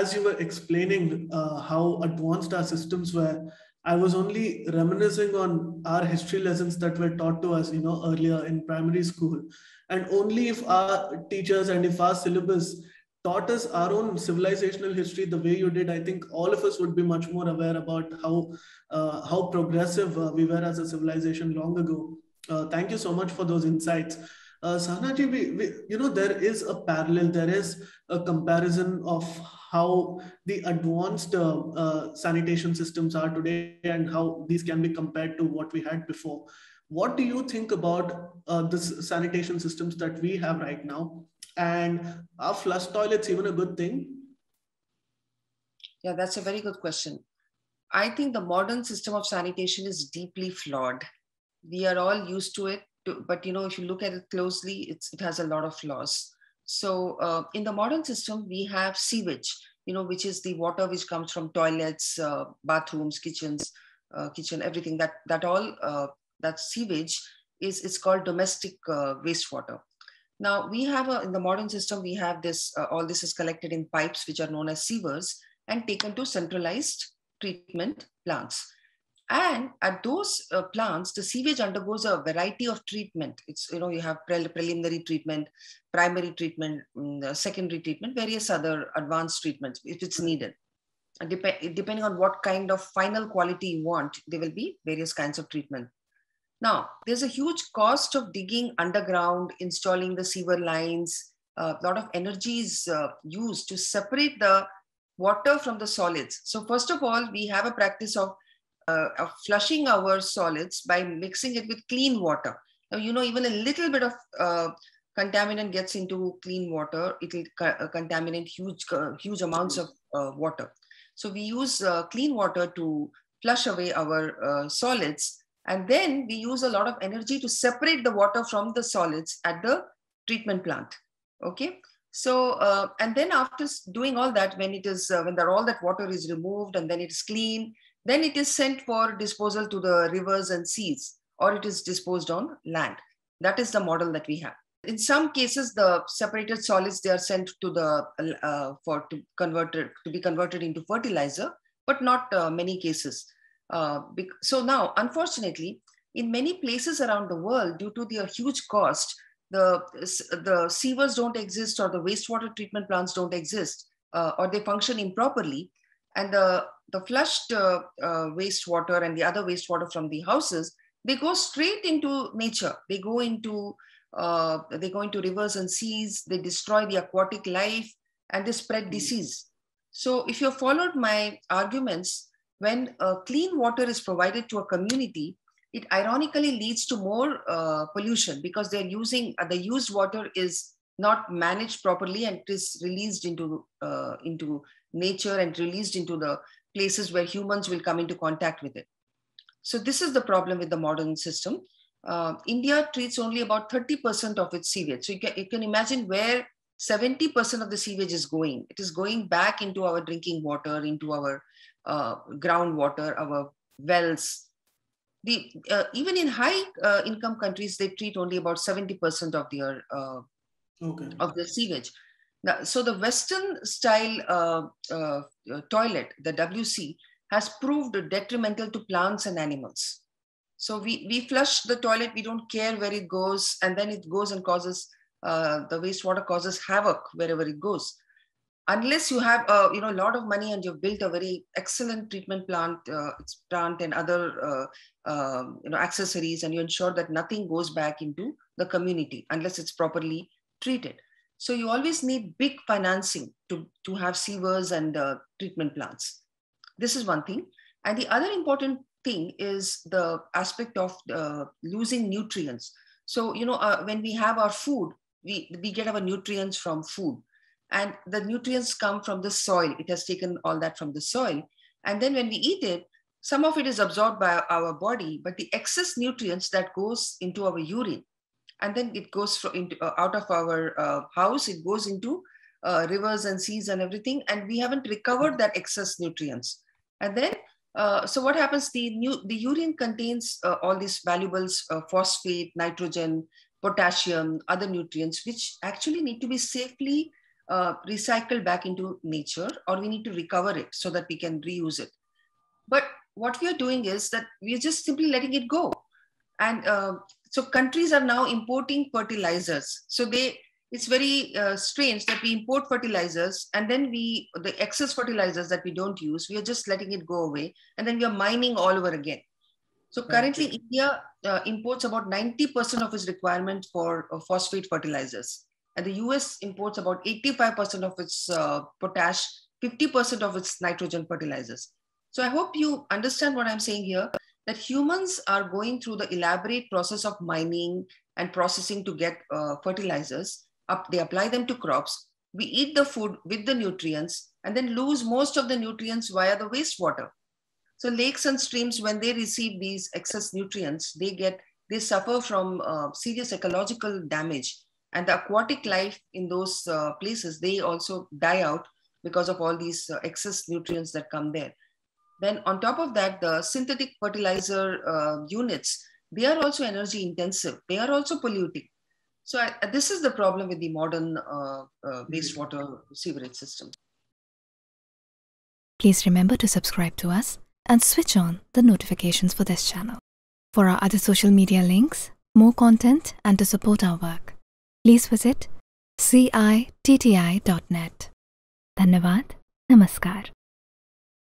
as you were explaining uh, how advanced our systems were, I was only reminiscing on our history lessons that were taught to us, you know, earlier in primary school. And only if our teachers and if our syllabus taught us our own civilizational history the way you did, I think all of us would be much more aware about how uh, how progressive uh, we were as a civilization long ago. Uh, thank you so much for those insights. Uh, Sahanaji, we, we, you know, there is a parallel, there is a comparison of how the advanced uh, uh, sanitation systems are today and how these can be compared to what we had before. What do you think about uh, this sanitation systems that we have right now? And are flush toilets even a good thing? Yeah, that's a very good question. I think the modern system of sanitation is deeply flawed. We are all used to it but you know, if you look at it closely, it has a lot of flaws. So uh, in the modern system, we have sewage, you know, which is the water which comes from toilets, uh, bathrooms, kitchens, uh, kitchen, everything that that all uh, that sewage is it's called domestic uh, wastewater. Now we have a, in the modern system we have this uh, all this is collected in pipes which are known as sewers and taken to centralized treatment plants. And at those uh, plants, the sewage undergoes a variety of treatment. It's, you know, you have pre preliminary treatment, primary treatment, um, secondary treatment, various other advanced treatments if it's needed. Dep depending on what kind of final quality you want, there will be various kinds of treatment. Now, there's a huge cost of digging underground, installing the sewer lines. A lot of energy is uh, used to separate the water from the solids. So first of all, we have a practice of uh, of flushing our solids by mixing it with clean water. Now, you know, even a little bit of uh, contaminant gets into clean water, it will co uh, contaminate huge, uh, huge amounts of uh, water. So we use uh, clean water to flush away our solids. And then we use a lot of energy to separate the water from the solids at the treatment plant. Okay. So, uh, and then after doing all that, when it is, uh, when the, all that water is removed and then it is clean, then it is sent for disposal to the rivers and seas, or it is disposed on land. That is the model that we have. In some cases, the separated solids they are sent to the uh, for to converted to be converted into fertilizer, but not uh, many cases. Uh, so now, unfortunately, in many places around the world, due to the huge cost, the the sewers don't exist or the wastewater treatment plants don't exist, uh, or they function improperly, and the the flushed uh, uh, wastewater and the other wastewater from the houses, they go straight into nature. They go into uh, they go into rivers and seas. They destroy the aquatic life and they spread hmm. disease. So if you followed my arguments, when uh, clean water is provided to a community, it ironically leads to more uh, pollution because they're using uh, the used water is not managed properly and it is released into into nature and released into the places where humans will come into contact with it. So this is the problem with the modern system. Uh, India treats only about 30% of its sewage. So you can, you can imagine where 70% of the sewage is going. It is going back into our drinking water, into our uh, groundwater, our wells. The, uh, even in high uh, income countries, they treat only about 70% of their uh, okay. of the sewage. Now, so the Western style uh, uh, uh toilet, the WC, has proved detrimental to plants and animals. So we, we flush the toilet, we don't care where it goes, and then it goes and causes, uh, the wastewater causes havoc wherever it goes. Unless you have uh, you know, a lot of money and you've built a very excellent treatment plant, uh, plant and other um, you know, accessories, and you ensure that nothing goes back into the community unless it's properly treated. So you always need big financing to, to have sewers and uh, treatment plants. This is one thing. And the other important thing is the aspect of uh, losing nutrients. So, you know, uh, when we have our food, we, we get our nutrients from food. And the nutrients come from the soil. It has taken all that from the soil. And then when we eat it, some of it is absorbed by our body, but the excess nutrients that goes into our urine and then it goes into, uh, out of our uh, house, it goes into uh, rivers and seas and everything, and we haven't recovered that excess nutrients. And then, uh, so what happens? The new the urine contains uh, all these valuables: uh, phosphate, nitrogen, potassium, other nutrients, which actually need to be safely recycled back into nature or we need to recover it so that we can reuse it. But what we are doing is that we are just simply letting it go. And uh, so countries are now importing fertilizers. So they it's very uh, strange that we import fertilizers and then we the excess fertilizers that we don't use we are just letting it go away and then we are mining all over again so currently right. india uh, imports about 90% of its requirement for uh, phosphate fertilizers and the us imports about 85% of its uh, potash 50% of its nitrogen fertilizers so i hope you understand what i'm saying here that humans are going through the elaborate process of mining and processing to get uh, fertilizers up, they apply them to crops. We eat the food with the nutrients and then lose most of the nutrients via the wastewater. So lakes and streams, when they receive these excess nutrients, they get they suffer from uh, serious ecological damage, and the aquatic life in those uh, places they also die out because of all these uh, excess nutrients that come there. Then on top of that, the synthetic fertilizer uh, units they are also energy intensive. They are also polluting. So I, this is the problem with the modern uh, uh, wastewater sewerage system. Please remember to subscribe to us and switch on the notifications for this channel. For our other social media links, more content and to support our work, please visit citti.net. Dhanyavad. Namaskar.